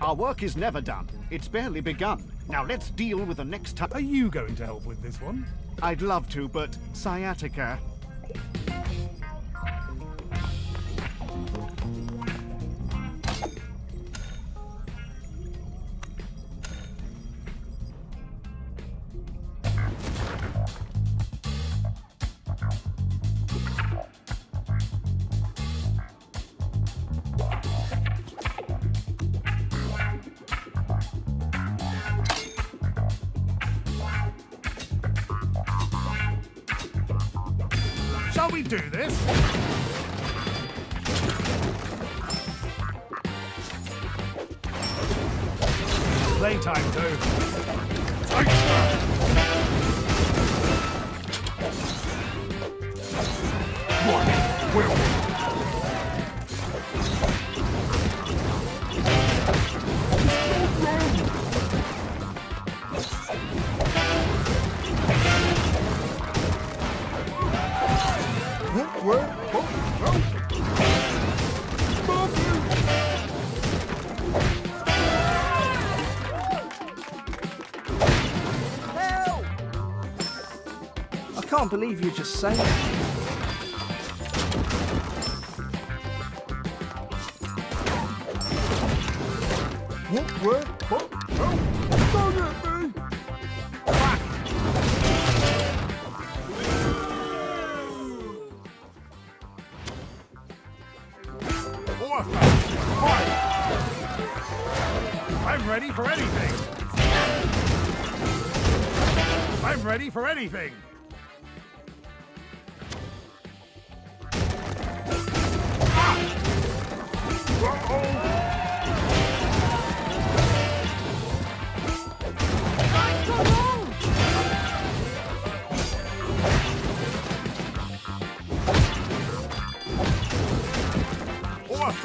Our work is never done. It's barely begun. Now let's deal with the next time. Are you going to help with this one? I'd love to, but sciatica. We do this? Playtime, too. One will. Can't believe you're just saying that. I'm ready for anything. I'm ready for anything.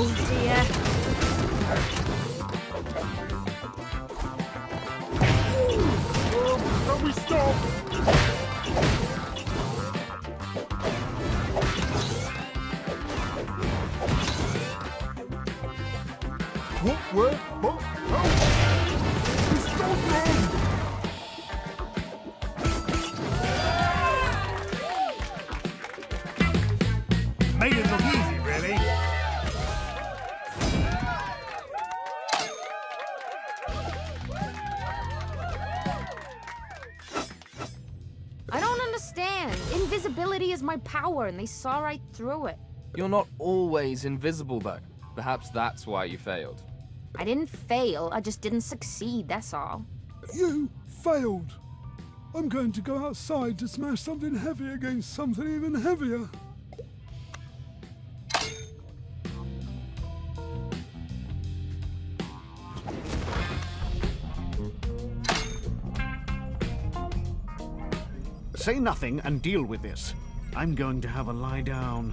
Oh dear. But we stop. Invisibility is my power, and they saw right through it. You're not always invisible, though. Perhaps that's why you failed. I didn't fail, I just didn't succeed, that's all. You failed. I'm going to go outside to smash something heavy against something even heavier. Say nothing and deal with this. I'm going to have a lie down.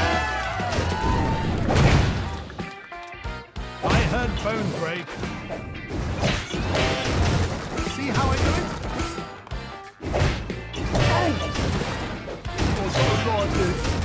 Oh. Uh-oh. bones break. See how I do it? Like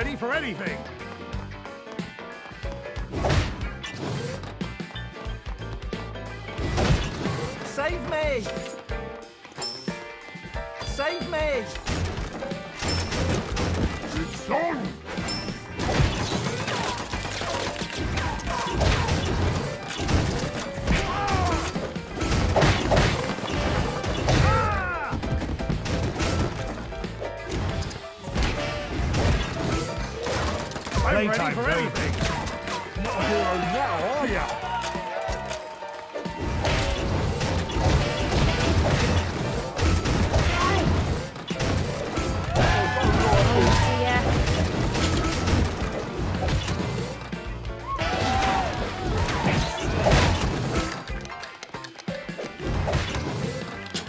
ready for anything. I'm ready Playtime, for baby. anything. Not a hero now, are ya? Yeah.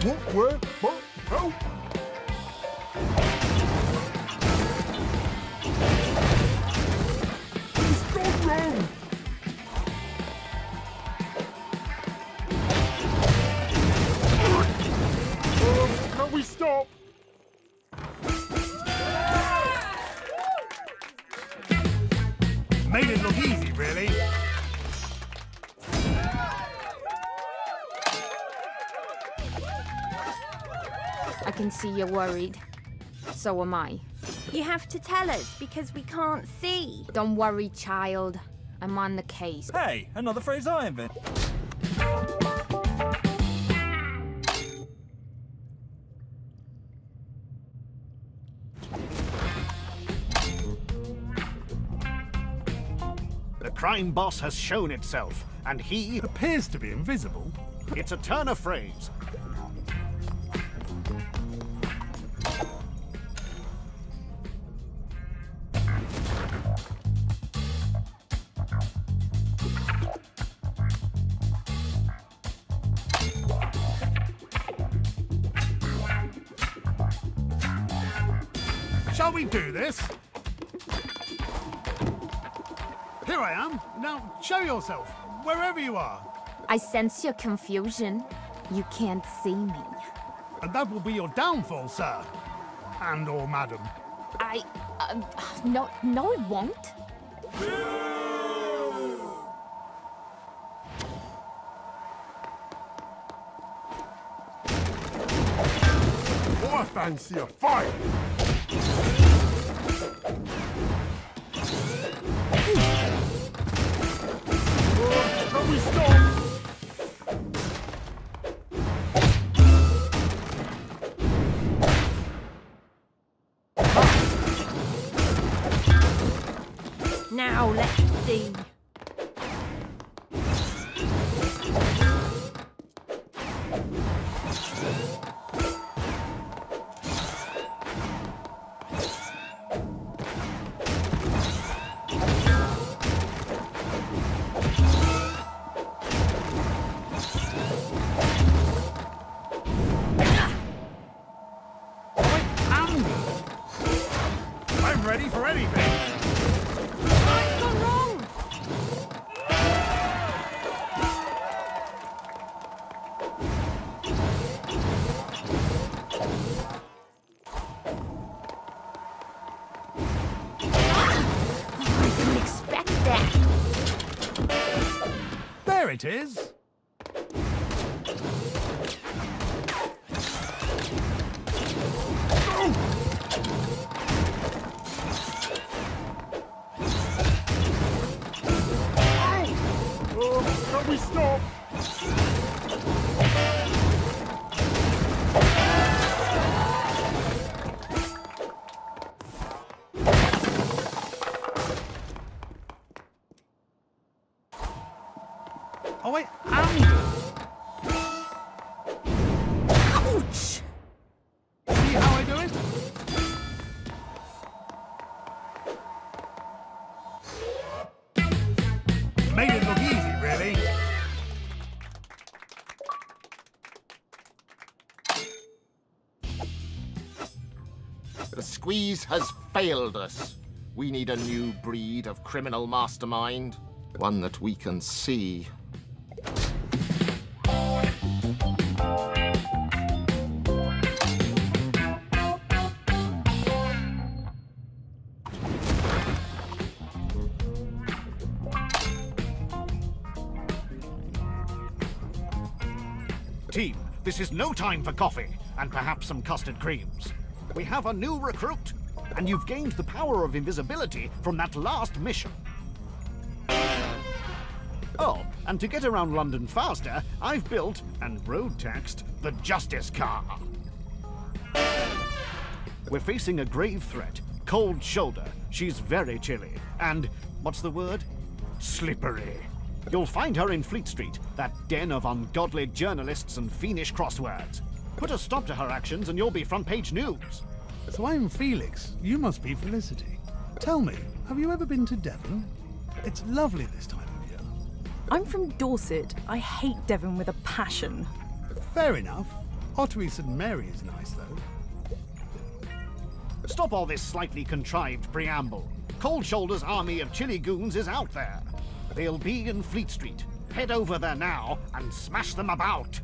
What, where, what, help! Easy, really. I can see you're worried. So am I. You have to tell us because we can't see. Don't worry, child. I'm on the case. Hey, another phrase I invent. Crime boss has shown itself, and he. Appears to be invisible. It's a turn of phrase. Shall we do this? Here I am. Now show yourself, wherever you are. I sense your confusion. You can't see me. And that will be your downfall, sir. And or madam. I. Um, no, no, it won't. I fancy a fight! We stop? It is. Squeeze has failed us. We need a new breed of criminal mastermind. One that we can see. Team, this is no time for coffee and perhaps some custard creams. We have a new recruit, and you've gained the power of invisibility from that last mission. Oh, and to get around London faster, I've built and road taxed the Justice Car. We're facing a grave threat. Cold shoulder. She's very chilly. And, what's the word? Slippery. You'll find her in Fleet Street, that den of ungodly journalists and fiendish crosswords. Put a stop to her actions and you'll be front page news. So I'm Felix. You must be Felicity. Tell me, have you ever been to Devon? It's lovely this time of year. I'm from Dorset. I hate Devon with a passion. Fair enough. Ottery St Mary is nice, though. Stop all this slightly contrived preamble. Cold Shoulder's army of chilly goons is out there. They'll be in Fleet Street. Head over there now and smash them about.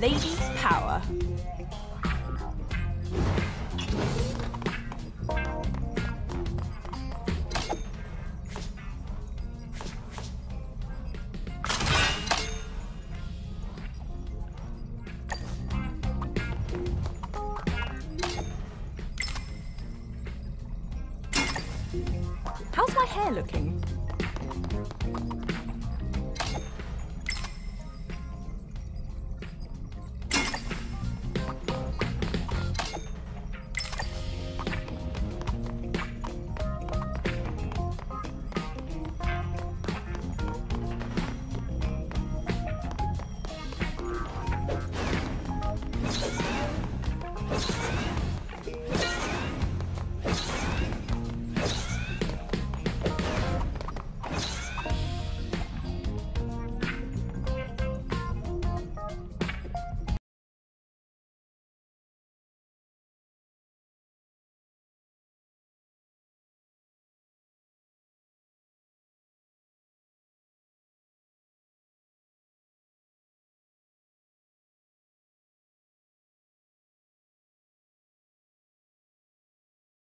Lady Power.